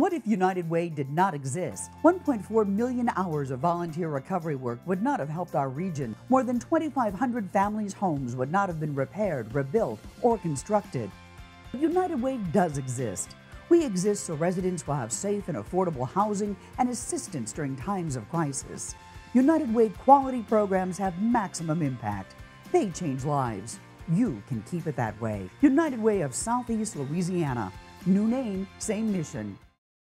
What if United Way did not exist? 1.4 million hours of volunteer recovery work would not have helped our region. More than 2,500 families' homes would not have been repaired, rebuilt, or constructed. United Way does exist. We exist so residents will have safe and affordable housing and assistance during times of crisis. United Way quality programs have maximum impact. They change lives. You can keep it that way. United Way of Southeast Louisiana. New name, same mission.